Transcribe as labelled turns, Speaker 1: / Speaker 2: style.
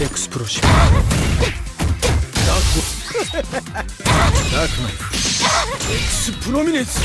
Speaker 1: エクスプロシブ。ダークダークナイフエクスプロミネンス